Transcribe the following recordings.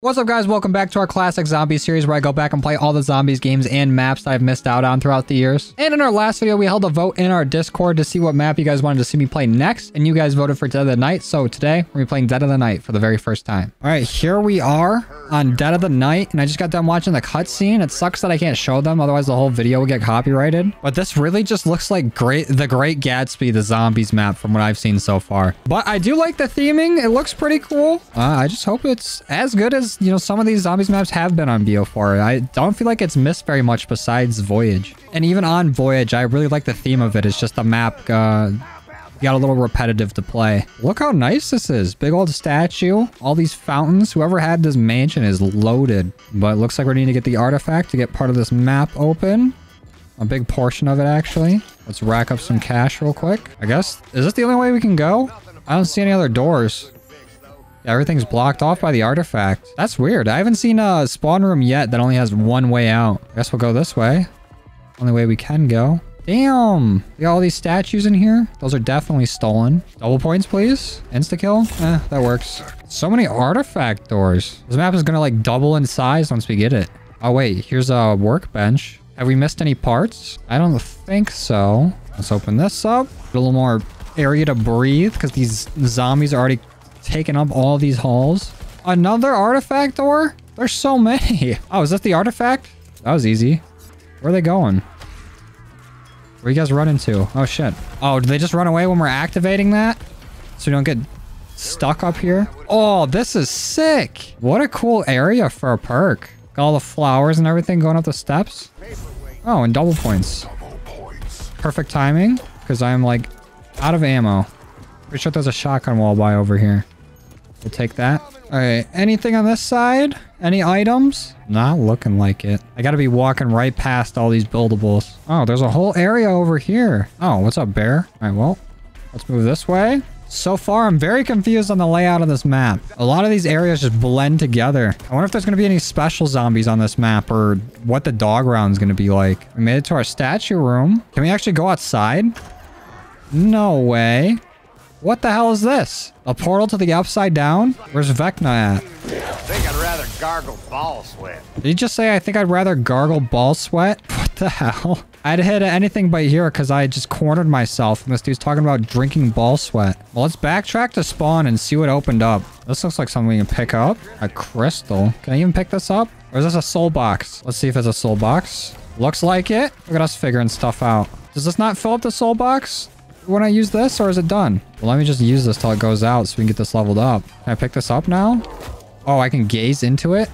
What's up guys, welcome back to our classic zombie series where I go back and play all the zombies games and maps that I've missed out on throughout the years. And in our last video, we held a vote in our Discord to see what map you guys wanted to see me play next, and you guys voted for Dead of the Night, so today we're playing Dead of the Night for the very first time. Alright, here we are on Dead of the Night, and I just got done watching the cutscene. It sucks that I can't show them, otherwise the whole video would get copyrighted. But this really just looks like great the Great Gatsby, the zombies map from what I've seen so far. But I do like the theming, it looks pretty cool. Uh, I just hope it's as good as, you know, some of these zombies maps have been on BO4. I don't feel like it's missed very much besides Voyage. And even on Voyage, I really like the theme of it. It's just the map uh, got a little repetitive to play. Look how nice this is. Big old statue. All these fountains. Whoever had this mansion is loaded. But it looks like we need to get the artifact to get part of this map open. A big portion of it, actually. Let's rack up some cash real quick. I guess. Is this the only way we can go? I don't see any other doors. Everything's blocked off by the artifact. That's weird. I haven't seen a spawn room yet that only has one way out. I guess we'll go this way. Only way we can go. Damn. You got all these statues in here? Those are definitely stolen. Double points, please. Insta-kill? Eh, that works. So many artifact doors. This map is gonna like double in size once we get it. Oh wait, here's a workbench. Have we missed any parts? I don't think so. Let's open this up. Get a little more area to breathe because these zombies are already taking up all these halls. Another artifact door? There's so many. Oh, is that the artifact? That was easy. Where are they going? Where you guys running to? Oh, shit. Oh, do they just run away when we're activating that? So we don't get stuck up here? Oh, this is sick. What a cool area for a perk. Got all the flowers and everything going up the steps. Oh, and double points. Perfect timing, because I'm, like, out of ammo. Pretty sure there's a shotgun wall by over here. We'll take that. All right, anything on this side? Any items? Not looking like it. I gotta be walking right past all these buildables. Oh, there's a whole area over here. Oh, what's up, bear? All right, well, let's move this way. So far, I'm very confused on the layout of this map. A lot of these areas just blend together. I wonder if there's going to be any special zombies on this map or what the dog round is going to be like. We made it to our statue room. Can we actually go outside? No way. What the hell is this? A portal to the upside down? Where's Vecna at? I think I'd rather gargle ball sweat. Did you just say I think I'd rather gargle ball sweat? What the hell? I'd hit anything but here because I just cornered myself and this dude's talking about drinking ball sweat. Well, let's backtrack to spawn and see what opened up. This looks like something we can pick up. A crystal. Can I even pick this up? Or is this a soul box? Let's see if it's a soul box. Looks like it. Look at us figuring stuff out. Does this not fill up the soul box? When I use this or is it done? Well, let me just use this till it goes out so we can get this leveled up. Can I pick this up now? Oh, I can gaze into it?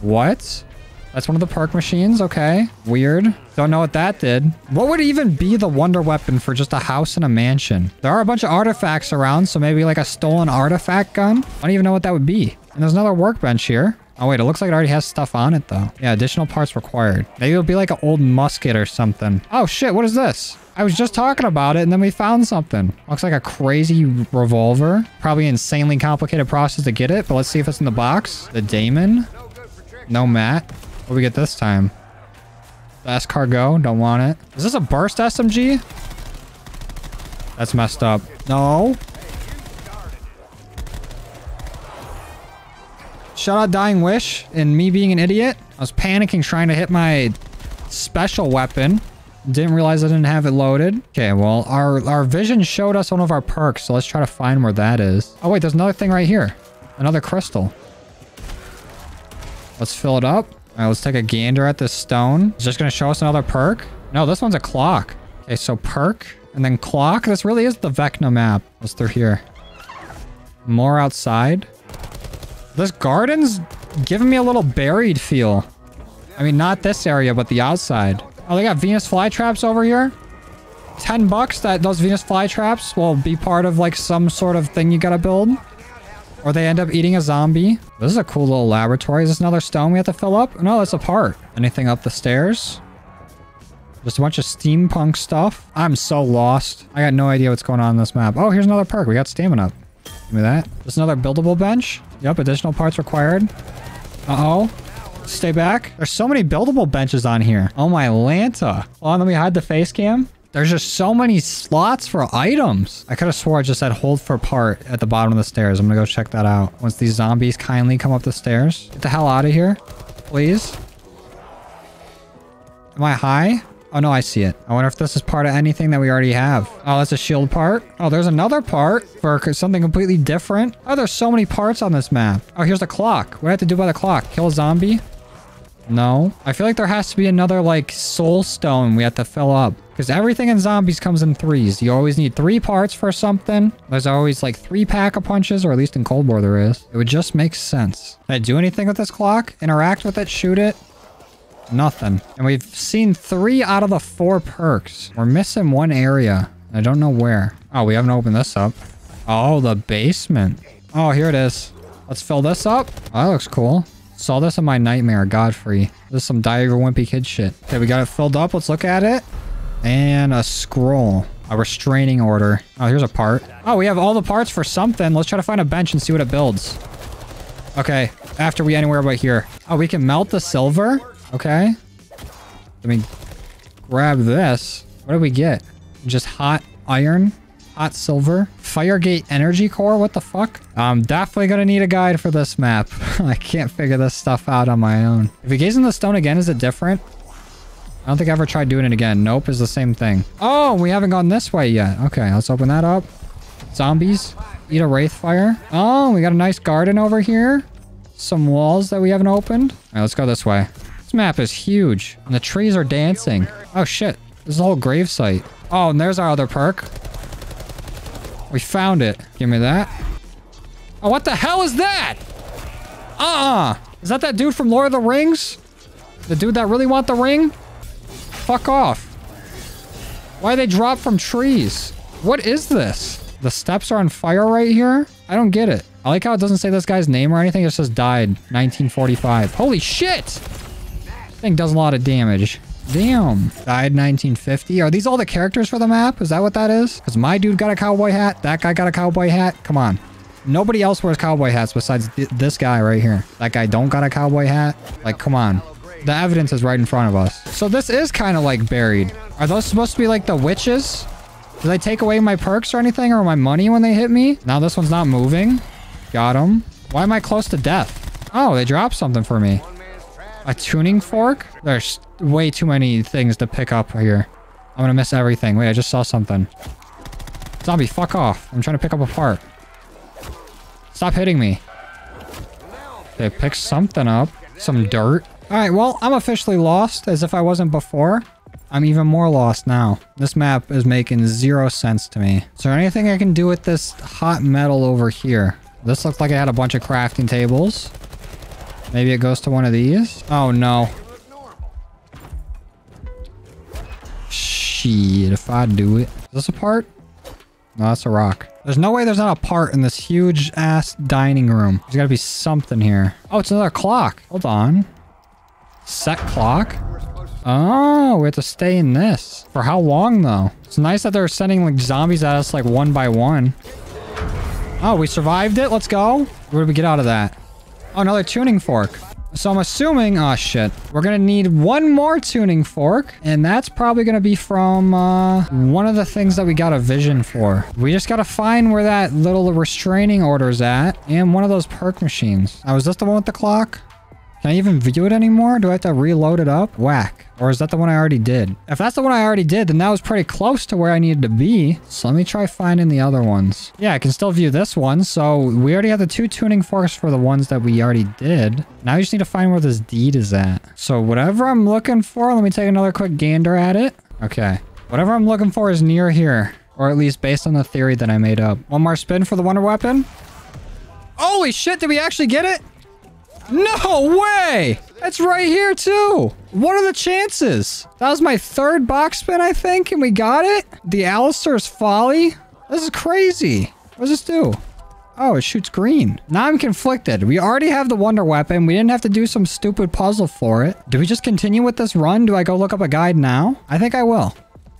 What? That's one of the perk machines. Okay. Weird. Don't know what that did. What would even be the wonder weapon for just a house and a mansion? There are a bunch of artifacts around, so maybe like a stolen artifact gun? I don't even know what that would be. And there's another workbench here. Oh, wait, it looks like it already has stuff on it, though. Yeah, additional parts required. Maybe it'll be like an old musket or something. Oh, shit, what is this? I was just talking about it, and then we found something. Looks like a crazy revolver. Probably insanely complicated process to get it, but let's see if it's in the box. The Daemon. No mat. What do we get this time? Last cargo. Don't want it. Is this a burst SMG? That's messed up. No. Shout out Dying Wish and me being an idiot. I was panicking trying to hit my special weapon. Didn't realize I didn't have it loaded. Okay, well, our, our vision showed us one of our perks, so let's try to find where that is. Oh, wait, there's another thing right here. Another crystal. Let's fill it up. All right, let's take a gander at this stone. It's just going to show us another perk. No, this one's a clock. Okay, so perk and then clock. This really is the Vecna map. What's through here? More outside. This garden's giving me a little buried feel. I mean, not this area, but the outside. Oh, they got Venus flytraps over here. 10 bucks that those Venus flytraps will be part of like some sort of thing you gotta build. Or they end up eating a zombie. This is a cool little laboratory. Is this another stone we have to fill up? No, that's a part. Anything up the stairs? Just a bunch of steampunk stuff. I'm so lost. I got no idea what's going on in this map. Oh, here's another perk. We got stamina. Give me that. Just another buildable bench. Yep, additional parts required. Uh-oh. Stay back. There's so many buildable benches on here. Oh my Lanta. Oh, hold on, let me hide the face cam. There's just so many slots for items. I could have swore I just said hold for part at the bottom of the stairs. I'm gonna go check that out. Once these zombies kindly come up the stairs. Get the hell out of here, please. Am I high? Oh, no, I see it. I wonder if this is part of anything that we already have. Oh, that's a shield part. Oh, there's another part for something completely different. Oh, there's so many parts on this map. Oh, here's the clock. What do I have to do by the clock? Kill a zombie? No. I feel like there has to be another, like, soul stone we have to fill up. Because everything in zombies comes in threes. You always need three parts for something. There's always, like, three pack-a-punches, or at least in Cold War there is. It would just make sense. Can I do anything with this clock? Interact with it? Shoot it? Nothing. And we've seen three out of the four perks. We're missing one area. I don't know where. Oh, we haven't opened this up. Oh, the basement. Oh, here it is. Let's fill this up. Oh, that looks cool. Saw this in my nightmare, Godfrey. This is some Diaper Wimpy Kid shit. Okay, we got it filled up. Let's look at it. And a scroll. A restraining order. Oh, here's a part. Oh, we have all the parts for something. Let's try to find a bench and see what it builds. Okay, after we anywhere but here. Oh, we can melt the silver? Okay. Let me grab this. What do we get? Just hot iron? Hot silver? Firegate energy core? What the fuck? I'm definitely gonna need a guide for this map. I can't figure this stuff out on my own. If we gaze in the stone again, is it different? I don't think I ever tried doing it again. Nope, it's the same thing. Oh, we haven't gone this way yet. Okay, let's open that up. Zombies. Eat a wraith fire. Oh, we got a nice garden over here. Some walls that we haven't opened. All right, let's go this way. This map is huge. And the trees are dancing. Oh, shit. This is a whole grave site. Oh, and there's our other perk. We found it. Give me that. Oh, what the hell is that? Uh-uh. Is that that dude from Lord of the Rings? The dude that really want the ring? Fuck off. Why they drop from trees? What is this? The steps are on fire right here? I don't get it. I like how it doesn't say this guy's name or anything. It just says died 1945. Holy shit! Thing does a lot of damage. Damn. Died 1950. Are these all the characters for the map? Is that what that is? Because my dude got a cowboy hat. That guy got a cowboy hat. Come on. Nobody else wears cowboy hats besides th this guy right here. That guy don't got a cowboy hat. Like, come on. The evidence is right in front of us. So this is kind of like buried. Are those supposed to be like the witches? Do they take away my perks or anything or my money when they hit me? Now this one's not moving. Got him. Why am I close to death? Oh, they dropped something for me. A tuning fork? There's way too many things to pick up here. I'm gonna miss everything. Wait, I just saw something. Zombie, fuck off. I'm trying to pick up a part. Stop hitting me. Okay, pick something up. Some dirt. Alright, well, I'm officially lost as if I wasn't before. I'm even more lost now. This map is making zero sense to me. Is there anything I can do with this hot metal over here? This looked like it had a bunch of crafting tables. Maybe it goes to one of these? Oh, no. Shit, if I do it. Is this a part? No, that's a rock. There's no way there's not a part in this huge ass dining room. There's gotta be something here. Oh, it's another clock. Hold on. Set clock? Oh, we have to stay in this. For how long though? It's nice that they're sending like zombies at us like one by one. Oh, we survived it. Let's go. Where did we get out of that? Oh, another tuning fork. So I'm assuming, oh shit, we're gonna need one more tuning fork, and that's probably gonna be from uh, one of the things that we got a vision for. We just gotta find where that little restraining order's at, and one of those perk machines. Now, is this the one with the clock? Can I even view it anymore? Do I have to reload it up? Whack. Or is that the one I already did? If that's the one I already did, then that was pretty close to where I needed to be. So let me try finding the other ones. Yeah, I can still view this one. So we already have the two tuning forks for the ones that we already did. Now I just need to find where this deed is at. So whatever I'm looking for, let me take another quick gander at it. Okay. Whatever I'm looking for is near here. Or at least based on the theory that I made up. One more spin for the wonder weapon. Holy shit, did we actually get it? No way! That's right here too. What are the chances? That was my third box spin, I think, and we got it? The Alistair's Folly? This is crazy. What does this do? Oh, it shoots green. Now I'm conflicted. We already have the wonder weapon. We didn't have to do some stupid puzzle for it. Do we just continue with this run? Do I go look up a guide now? I think I will.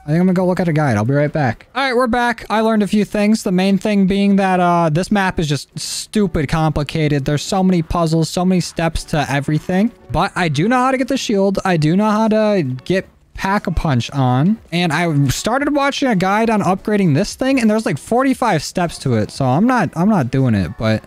I think I'm gonna go look at a guide. I'll be right back. All right, we're back. I learned a few things. The main thing being that uh, this map is just stupid complicated. There's so many puzzles, so many steps to everything. But I do know how to get the shield. I do know how to get Pack-a-Punch on. And I started watching a guide on upgrading this thing, and there's like 45 steps to it. So I'm not, I'm not doing it, but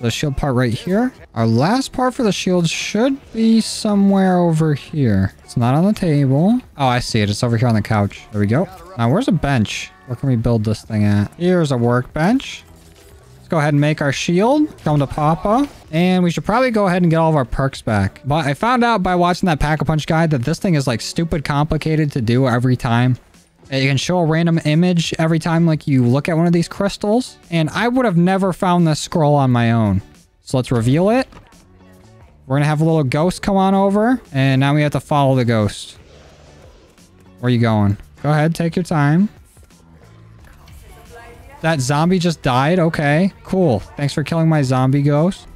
the shield part right here. Our last part for the shield should be somewhere over here. It's not on the table. Oh, I see it. It's over here on the couch. There we go. Now, where's a bench? Where can we build this thing at? Here's a workbench. Let's go ahead and make our shield. Come to Papa. And we should probably go ahead and get all of our perks back. But I found out by watching that Pack-a-Punch guide that this thing is like stupid complicated to do every time. You can show a random image every time like you look at one of these crystals. And I would have never found this scroll on my own. So let's reveal it. We're going to have a little ghost come on over. And now we have to follow the ghost. Where are you going? Go ahead, take your time. That zombie just died? Okay, cool. Thanks for killing my zombie ghost.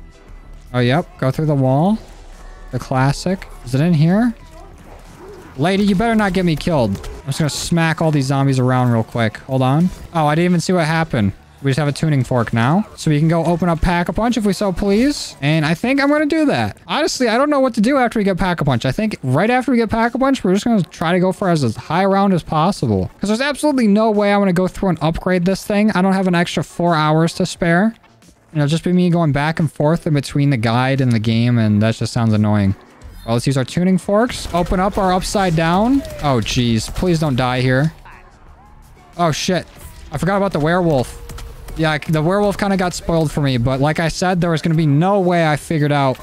Oh, yep. Go through the wall. The classic. Is it in here? Lady, you better not get me killed. I'm just gonna smack all these zombies around real quick. Hold on. Oh, I didn't even see what happened. We just have a tuning fork now. So we can go open up Pack-a-Punch if we so please. And I think I'm going to do that. Honestly, I don't know what to do after we get Pack-a-Punch. I think right after we get Pack-a-Punch, we're just going to try to go for as, as high round as possible. Because there's absolutely no way I'm going to go through and upgrade this thing. I don't have an extra four hours to spare. And it'll just be me going back and forth in between the guide and the game. And that just sounds annoying. Well, let's use our tuning forks. Open up our upside down. Oh, jeez. Please don't die here. Oh, shit. I forgot about the werewolf. Yeah, the werewolf kind of got spoiled for me, but like I said, there was going to be no way I figured out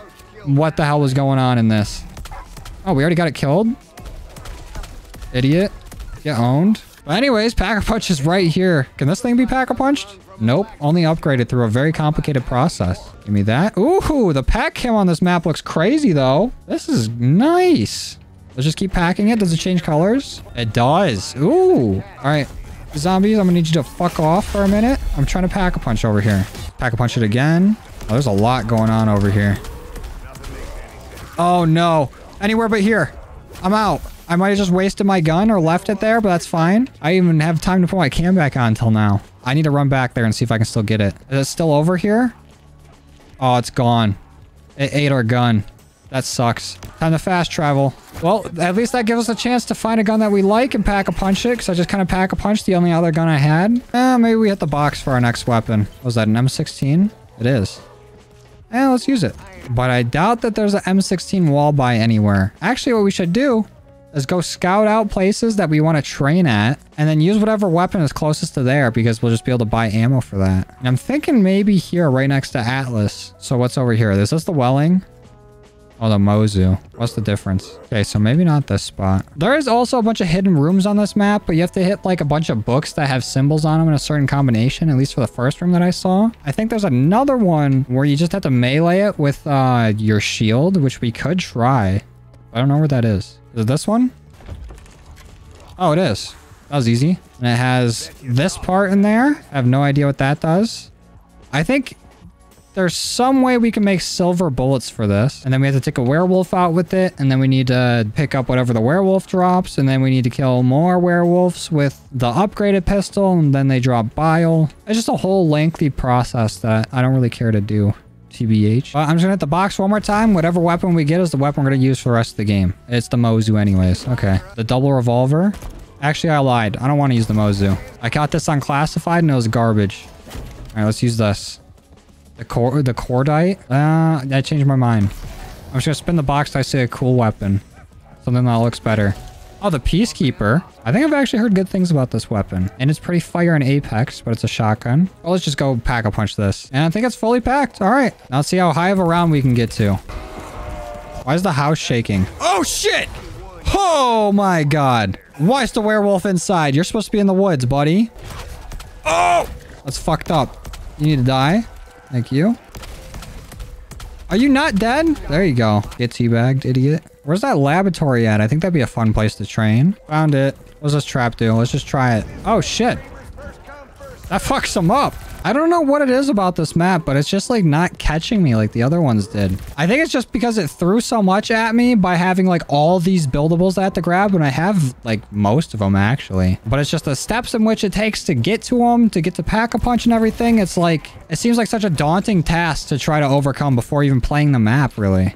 what the hell was going on in this. Oh, we already got it killed? Idiot. Get owned. But anyways, Pack-a-Punch is right here. Can this thing be Pack-a-Punched? Nope. Only upgraded through a very complicated process. Give me that. Ooh, the pack cam on this map looks crazy, though. This is nice. Let's just keep packing it. Does it change colors? It does. Ooh. All right. Zombies, I'm gonna need you to fuck off for a minute. I'm trying to pack a punch over here. Pack a punch it again. Oh, there's a lot going on over here. Oh no. Anywhere but here. I'm out. I might have just wasted my gun or left it there, but that's fine. I even have time to put my cam back on until now. I need to run back there and see if I can still get it. Is it still over here? Oh, it's gone. It ate our gun. That sucks. Time to fast travel. Well, at least that gives us a chance to find a gun that we like and pack a punch it, because I just kind of pack a punch the only other gun I had. Eh, maybe we hit the box for our next weapon. Was that an M16? It is. Eh, let's use it. But I doubt that there's an M16 wall by anywhere. Actually, what we should do is go scout out places that we want to train at and then use whatever weapon is closest to there because we'll just be able to buy ammo for that. And I'm thinking maybe here right next to Atlas. So what's over here? Is this is the Welling? Oh, the Mozu. What's the difference? Okay, so maybe not this spot. There is also a bunch of hidden rooms on this map, but you have to hit like a bunch of books that have symbols on them in a certain combination, at least for the first room that I saw. I think there's another one where you just have to melee it with uh, your shield, which we could try. I don't know where that is. Is it this one? Oh, it is. That was easy. And it has this part in there. I have no idea what that does. I think there's some way we can make silver bullets for this. And then we have to take a werewolf out with it. And then we need to pick up whatever the werewolf drops. And then we need to kill more werewolves with the upgraded pistol. And then they drop bile. It's just a whole lengthy process that I don't really care to do. TBH. Well, I'm just gonna hit the box one more time. Whatever weapon we get is the weapon we're gonna use for the rest of the game. It's the Mozu anyways. Okay. The double revolver. Actually, I lied. I don't want to use the Mozu. I got this on classified and it was garbage. All right, let's use this. The core, the cordite. Uh, I changed my mind. I'm just gonna spin the box I see a cool weapon. Something that looks better. Oh, the Peacekeeper. I think I've actually heard good things about this weapon. And it's pretty fire in Apex, but it's a shotgun. Well, let's just go pack a punch this. And I think it's fully packed. All right. Now let's see how high of a round we can get to. Why is the house shaking? Oh, shit! Oh, my God. Why is the werewolf inside? You're supposed to be in the woods, buddy. Oh! That's fucked up. You need to die. Thank you. Are you not dead? There you go. Get teabagged, idiot. Where's that laboratory at? I think that'd be a fun place to train. Found it. What's this trap do? Let's just try it. Oh, shit. That fucks him up. I don't know what it is about this map, but it's just like not catching me like the other ones did. I think it's just because it threw so much at me by having like all these buildables I had to grab and I have like most of them actually. But it's just the steps in which it takes to get to them, to get to pack-a-punch and everything. It's like, it seems like such a daunting task to try to overcome before even playing the map really.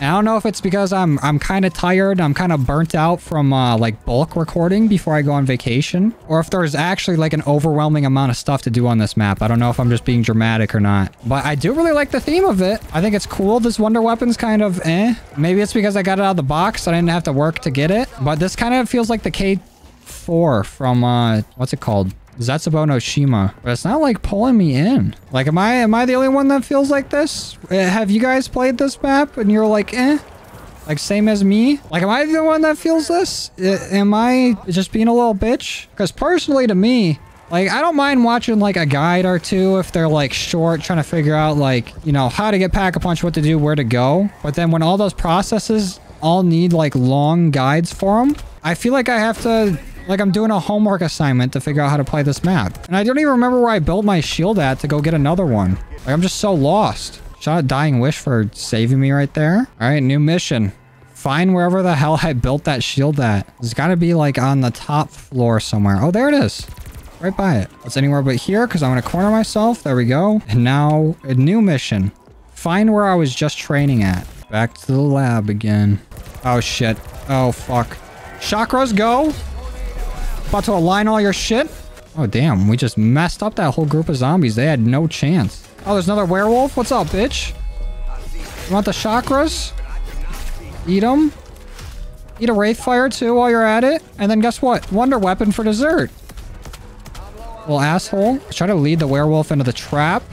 I don't know if it's because I'm I'm kind of tired. I'm kind of burnt out from uh, like bulk recording before I go on vacation. Or if there's actually like an overwhelming amount of stuff to do on this map. I don't know if I'm just being dramatic or not. But I do really like the theme of it. I think it's cool. This wonder weapon's kind of eh. Maybe it's because I got it out of the box. I didn't have to work to get it. But this kind of feels like the K4 from, uh, what's it called? Zetsubou no Shima. But it's not like pulling me in. Like, am I am I the only one that feels like this? Uh, Have you guys played this map and you're like, eh? Like, same as me? Like, am I the one that feels this? Uh, am I just being a little bitch? Because personally to me, like, I don't mind watching, like, a guide or two if they're, like, short, trying to figure out, like, you know, how to get Pack-a-Punch, what to do, where to go. But then when all those processes all need, like, long guides for them, I feel like I have to like I'm doing a homework assignment to figure out how to play this map. And I don't even remember where I built my shield at to go get another one. Like I'm just so lost. Shout out Dying Wish for saving me right there. All right, new mission. Find wherever the hell I built that shield at. It's got to be like on the top floor somewhere. Oh, there it is. Right by it. It's anywhere but here because I'm to corner myself. There we go. And now a new mission. Find where I was just training at. Back to the lab again. Oh, shit. Oh, fuck. Chakrams, go. About to align all your shit? Oh, damn. We just messed up that whole group of zombies. They had no chance. Oh, there's another werewolf? What's up, bitch? You want the chakrams? Eat them. Eat a wraith fire, too, while you're at it. And then guess what? Wonder weapon for dessert. Little asshole. Try to lead the werewolf into the trap.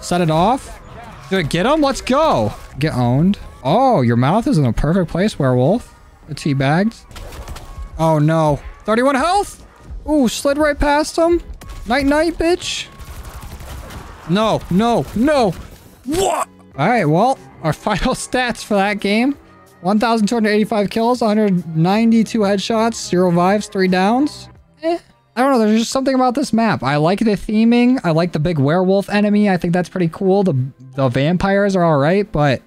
Set it off. Did it get him? Let's go. Get owned. Oh, your mouth is in a perfect place, werewolf. The tea bags. Oh, no. 31 health? Ooh, slid right past him. Night night, bitch. No, no, no. What? All right, well, our final stats for that game. 1,285 kills, 192 headshots, 0 vibes, 3 downs. Eh. I don't know, there's just something about this map. I like the theming. I like the big werewolf enemy. I think that's pretty cool. The, the vampires are alright, but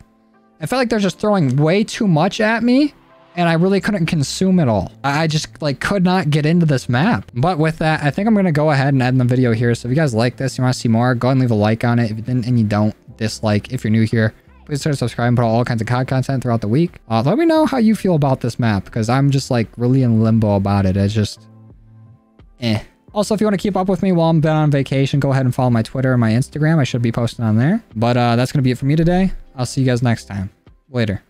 I feel like they're just throwing way too much at me and I really couldn't consume it all. I just like could not get into this map. But with that, I think I'm going to go ahead and end the video here. So if you guys like this, you want to see more, go ahead and leave a like on it. If you didn't and you don't, dislike. If you're new here, please start subscribing put all kinds of COD content throughout the week. Uh, let me know how you feel about this map because I'm just like really in limbo about it. It's just, eh. Also, if you want to keep up with me while I'm been on vacation, go ahead and follow my Twitter and my Instagram. I should be posting on there. But uh, that's going to be it for me today. I'll see you guys next time. Later.